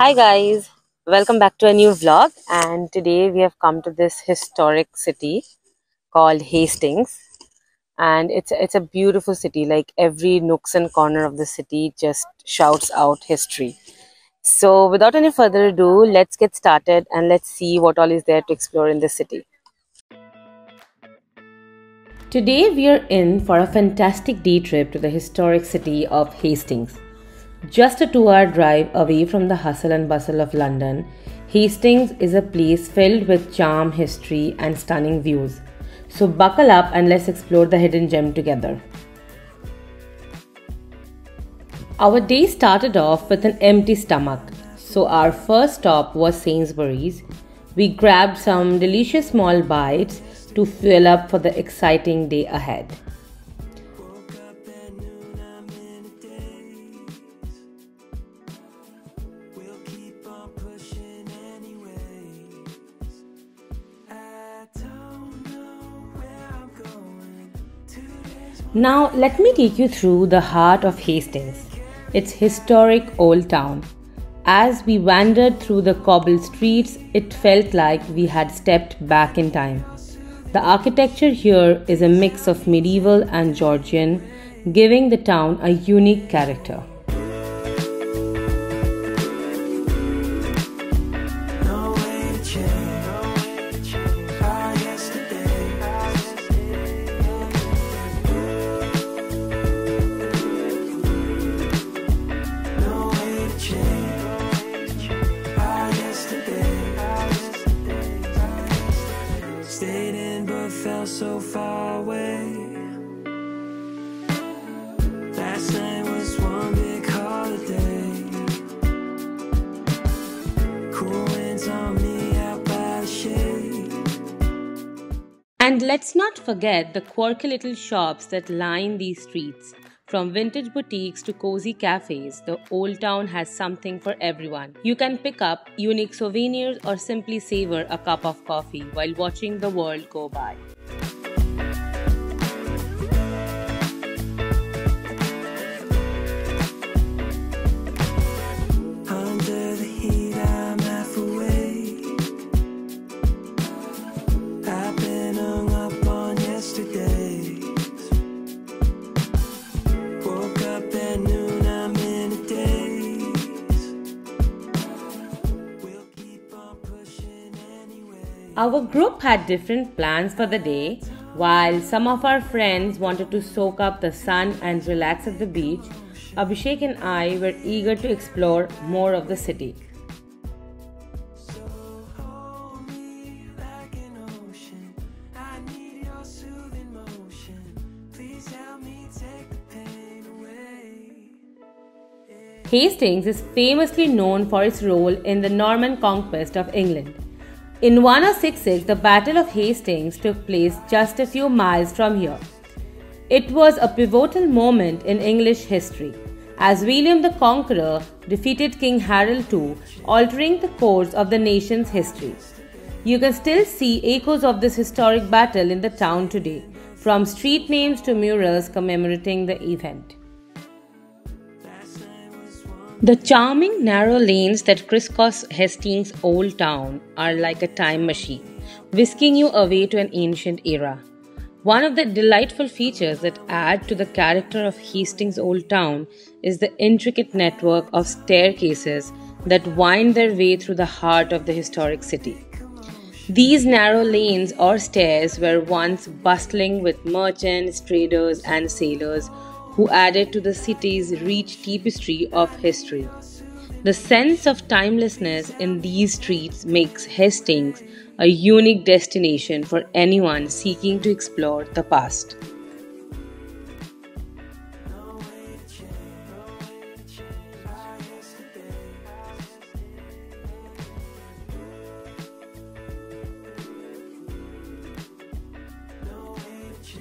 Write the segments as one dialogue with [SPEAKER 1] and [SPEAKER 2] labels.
[SPEAKER 1] Hi guys, welcome back to a new vlog and today we have come to this historic city called Hastings and it's it's a beautiful city like every nooks and corner of the city just shouts out history. So without any further ado, let's get started and let's see what all is there to explore in this city. Today we are in for a fantastic day trip to the historic city of Hastings. Just a two hour drive away from the hustle and bustle of London, Hastings is a place filled with charm, history, and stunning views. So, buckle up and let's explore the hidden gem together. Our day started off with an empty stomach, so our first stop was Sainsbury's. We grabbed some delicious small bites to fuel up for the exciting day ahead. Now, let me take you through the heart of Hastings, its historic old town. As we wandered through the cobbled streets, it felt like we had stepped back in time. The architecture here is a mix of medieval and Georgian, giving the town a unique character. So far away. Last night was one big holiday. Cool winds on me out by the shade. And let's not forget the quirky little shops that line these streets. From vintage boutiques to cozy cafes, the Old Town has something for everyone. You can pick up unique souvenirs or simply savor a cup of coffee while watching the world go by. Our group had different plans for the day. While some of our friends wanted to soak up the sun and relax at the beach, Abhishek and I were eager to explore more of the city. Hastings is famously known for its role in the Norman conquest of England. In 1066, the Battle of Hastings took place just a few miles from here. It was a pivotal moment in English history, as William the Conqueror defeated King Harold II, altering the course of the nation's history. You can still see echoes of this historic battle in the town today, from street names to murals commemorating the event. The charming narrow lanes that crisscross Hastings' old town are like a time machine, whisking you away to an ancient era. One of the delightful features that add to the character of Hastings' old town is the intricate network of staircases that wind their way through the heart of the historic city. These narrow lanes or stairs were once bustling with merchants, traders, and sailors who added to the city's rich tapestry of history. The sense of timelessness in these streets makes Hastings a unique destination for anyone seeking to explore the past.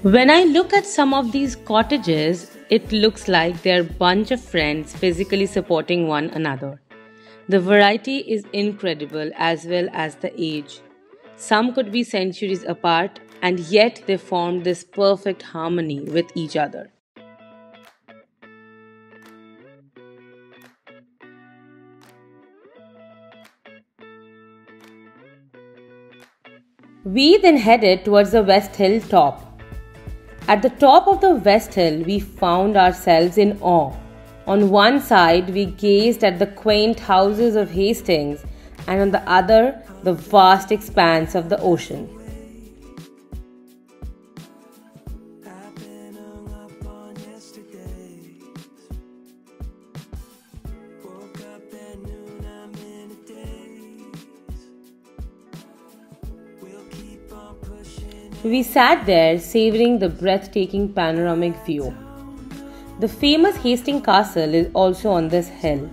[SPEAKER 1] When I look at some of these cottages, it looks like they're a bunch of friends physically supporting one another. The variety is incredible as well as the age. Some could be centuries apart, and yet they formed this perfect harmony with each other. We then headed towards the West Hill top, at the top of the West Hill, we found ourselves in awe. On one side, we gazed at the quaint houses of Hastings, and on the other, the vast expanse of the ocean. We sat there savoring the breathtaking panoramic view. The famous Hastings Castle is also on this hill.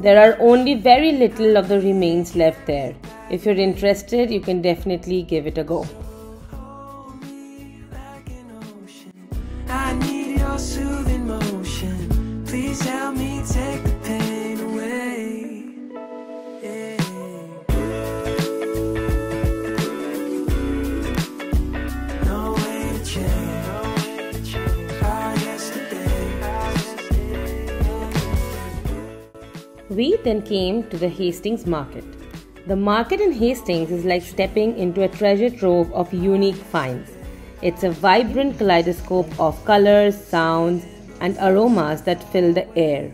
[SPEAKER 1] There are only very little of the remains left there. If you're interested, you can definitely give it a go. We then came to the Hastings Market. The market in Hastings is like stepping into a treasure trove of unique finds. It's a vibrant kaleidoscope of colors, sounds, and aromas that fill the air.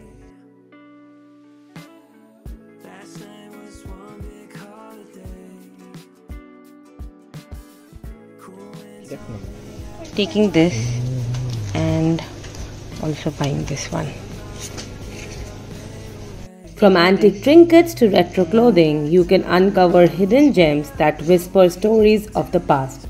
[SPEAKER 1] Taking this and also buying this one. From antique trinkets to retro clothing, you can uncover hidden gems that whisper stories of the past.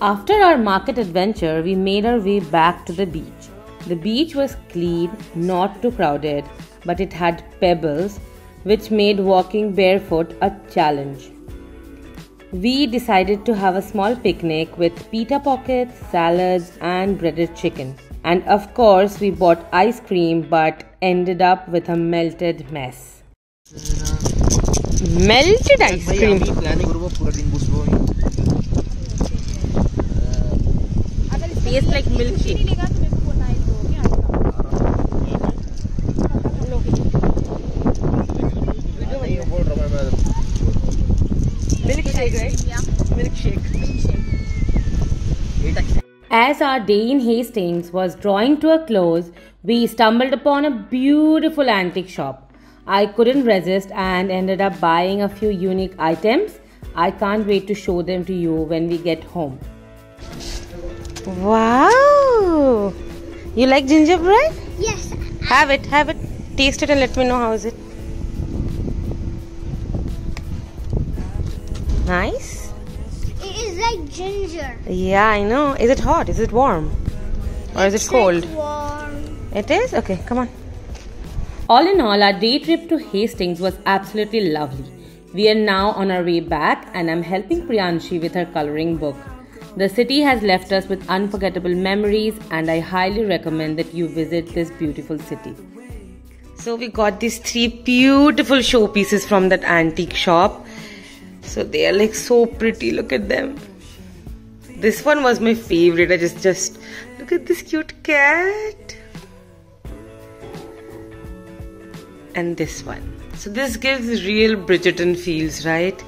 [SPEAKER 1] After our market adventure, we made our way back to the beach. The beach was clean, not too crowded, but it had pebbles, which made walking barefoot a challenge. We decided to have a small picnic with pita pockets, salads, and breaded chicken. And of course, we bought ice cream but ended up with a melted mess. Melted ice cream? Like. Milkshake. As our day in Hastings was drawing to a close, we stumbled upon a beautiful antique shop. I couldn't resist and ended up buying a few unique items. I can't wait to show them to you when we get home. Wow! You like gingerbread?
[SPEAKER 2] Yes.
[SPEAKER 1] Have it, have it. Taste it and let me know how is it. Nice.
[SPEAKER 2] It is like ginger.
[SPEAKER 1] Yeah, I know. Is it hot? Is it warm? Or is it cold?
[SPEAKER 2] Like warm.
[SPEAKER 1] It is? Okay, come on. All in all, our day trip to Hastings was absolutely lovely. We are now on our way back and I'm helping Priyanshi with her coloring book. The city has left us with unforgettable memories, and I highly recommend that you visit this beautiful city. So, we got these three beautiful showpieces from that antique shop. So, they are like so pretty. Look at them. This one was my favorite. I just, just look at this cute cat. And this one. So, this gives real Bridgerton feels, right?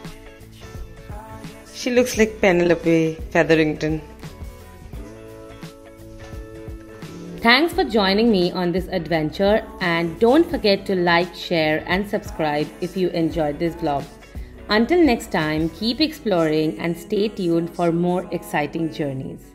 [SPEAKER 1] She looks like Penelope Featherington. Thanks for joining me on this adventure and don't forget to like, share and subscribe if you enjoyed this vlog. Until next time, keep exploring and stay tuned for more exciting journeys.